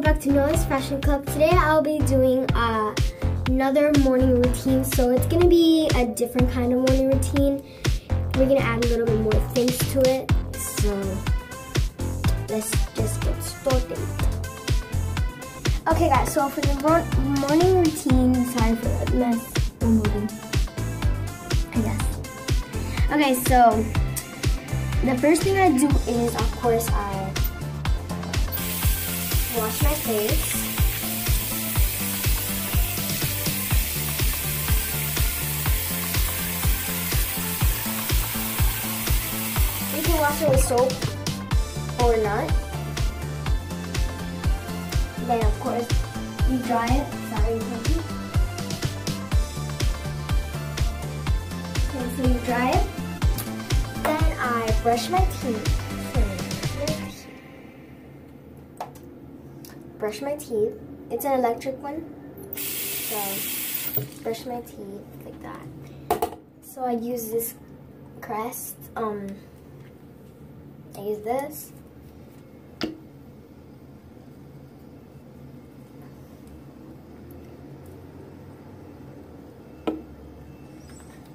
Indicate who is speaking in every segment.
Speaker 1: welcome back to Noah's Fashion Club. Today I'll be doing uh, another morning routine. So it's gonna be a different kind of morning routine. We're gonna add a little bit more things to it. So let's just get started. Okay guys, so for the morning routine, sorry for that mess, I'm moving. I guess. Okay, so the first thing I do is, of course, I wash my face. You can wash it with soap or not. Then of course you dry it. Sorry, you Okay, so you dry it. Then I brush my teeth. Brush my teeth. It's an electric one. So brush my teeth like that. So I use this Crest. Um I use this.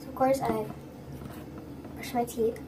Speaker 1: So of course I brush my teeth.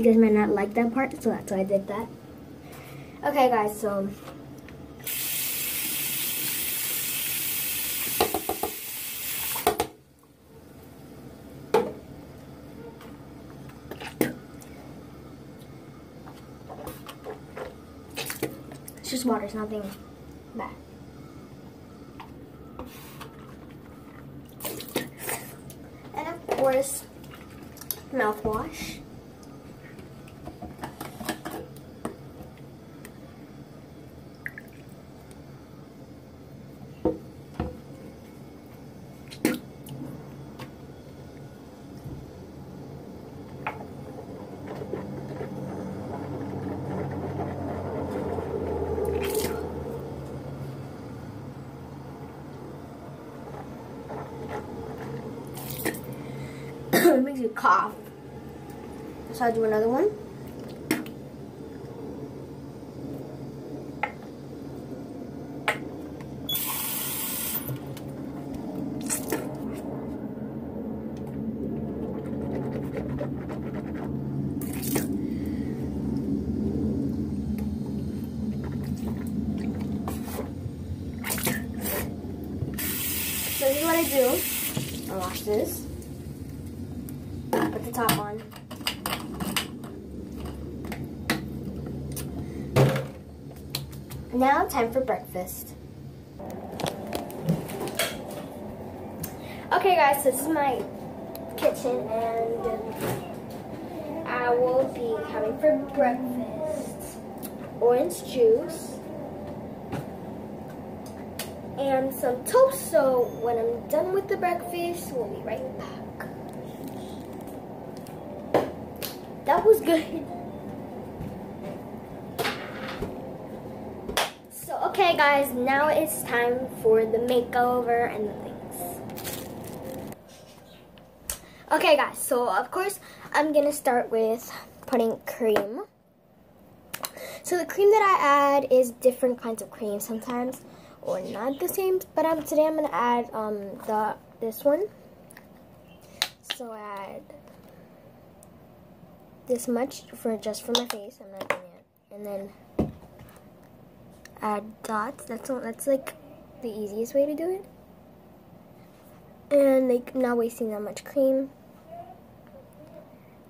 Speaker 1: You guys might not like that part, so that's why I did that. Okay, guys, so It's just water, it's nothing bad. And of course, mouthwash. it makes you cough. So I'll do another one. So is what I do. I wash this put the top on. Now time for breakfast. Okay guys, so this is my kitchen and I will be having for breakfast orange juice and some toast so when I'm done with the breakfast we'll be right back. That was good. So, okay guys, now it's time for the makeover and the things. Okay guys, so of course, I'm gonna start with putting cream. So the cream that I add is different kinds of cream sometimes, or not the same, but um, today I'm gonna add um, the this one. So I add this much for just for my face. I'm not doing it. And then add dots. That's that's like the easiest way to do it. And like not wasting that much cream.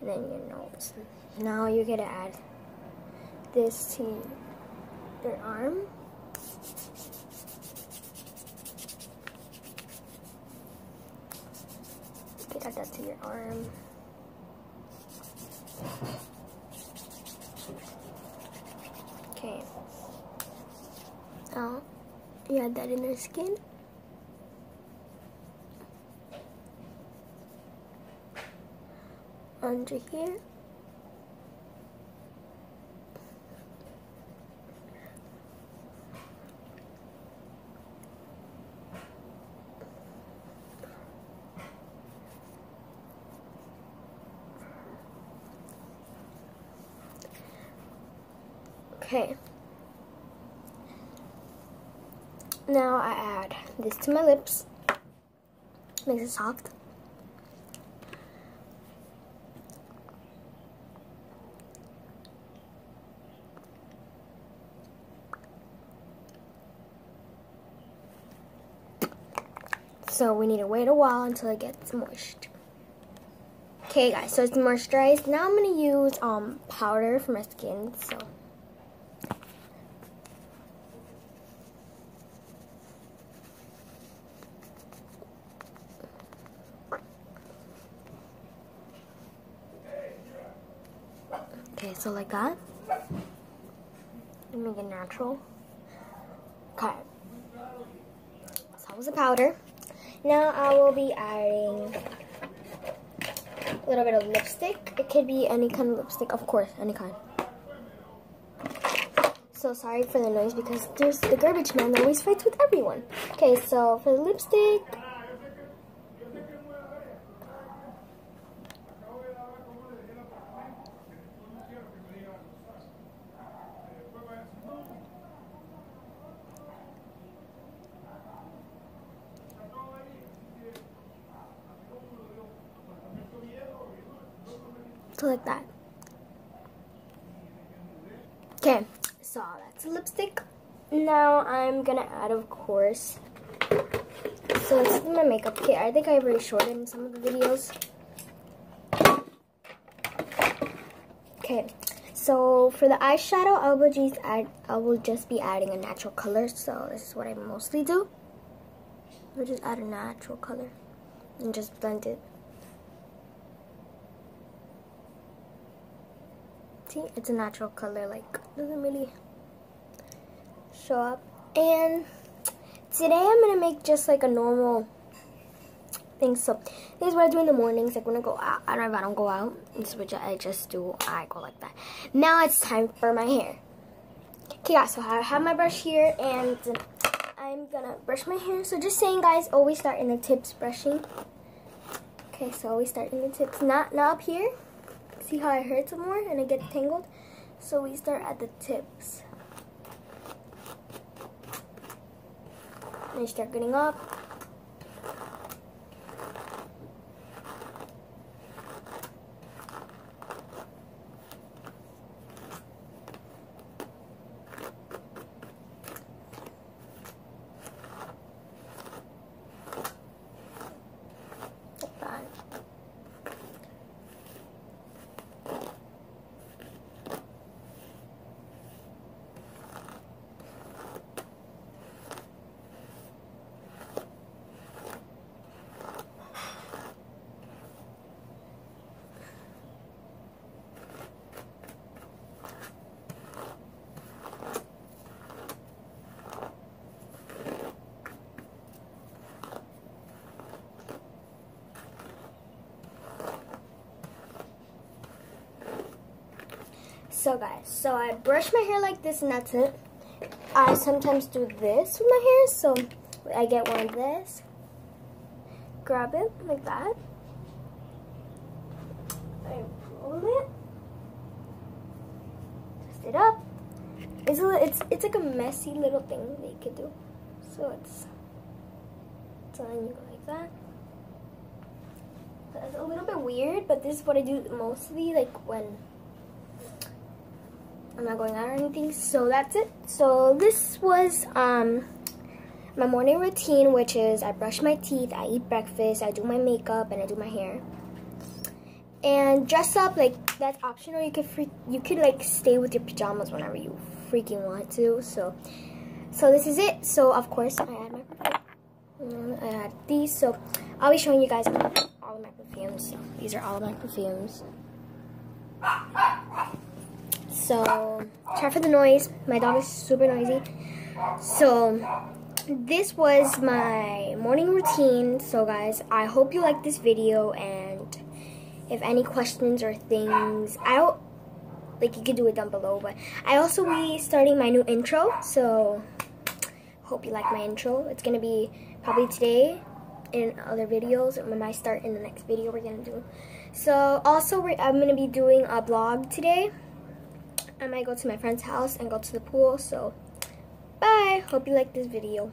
Speaker 1: And then your nose. Now you're gonna add this to your arm. think add that to your arm. Okay. Oh, you add that in your skin. Under here. Okay. Now I add this to my lips. Makes it soft. So we need to wait a while until it gets moist. Okay guys, so it's moisturized. Now I'm gonna use um powder for my skin, so Okay, so like that. Make it natural. Okay. So that was the powder. Now I will be adding a little bit of lipstick. It could be any kind of lipstick, of course, any kind. So sorry for the noise because there's the garbage man that always fights with everyone. Okay, so for the lipstick, Like that. Okay, so that's lipstick. Now I'm gonna add, of course. So this is my makeup kit. I think I already in some of the videos. Okay, so for the eyeshadow, I will just add. I will just be adding a natural color. So this is what I mostly do. I'll just add a natural color and just blend it. See, it's a natural color, like, doesn't really show up. And today I'm going to make just like a normal thing. So this is what I do in the mornings, like when I go out. I don't know if I don't go out. This is what I just do. I go like that. Now it's time for my hair. Okay, guys, so I have my brush here and I'm to brush my hair. So just saying, guys, always start in the tips brushing. Okay, so always start in the tips, not, not up here see how it hurts more and it gets tangled. So we start at the tips. And you start getting up. So guys, so I brush my hair like this and that's it. I sometimes do this with my hair, so I get one of this. Grab it like that. I roll it. Twist it up. It's, a, it's, it's like a messy little thing that you could do. So it's, so then you go like that. That's a little bit weird, but this is what I do mostly, like when I'm not going out or anything. So that's it. So this was um my morning routine, which is I brush my teeth, I eat breakfast, I do my makeup, and I do my hair. And dress up like that's optional. You could free, you could like stay with your pajamas whenever you freaking want to. So so this is it. So of course I add my perfume. I add these. So I'll be showing you guys all of my perfumes. So these are all of my perfumes. So, sorry for the noise. My dog is super noisy. So, this was my morning routine. So, guys, I hope you like this video. And if any questions or things, I like you can do it down below. But I also be starting my new intro. So, hope you like my intro. It's gonna be probably today in other videos when I start in the next video we're gonna do. So also I'm gonna be doing a vlog today. I might go to my friend's house and go to the pool. So bye. Hope you like this video.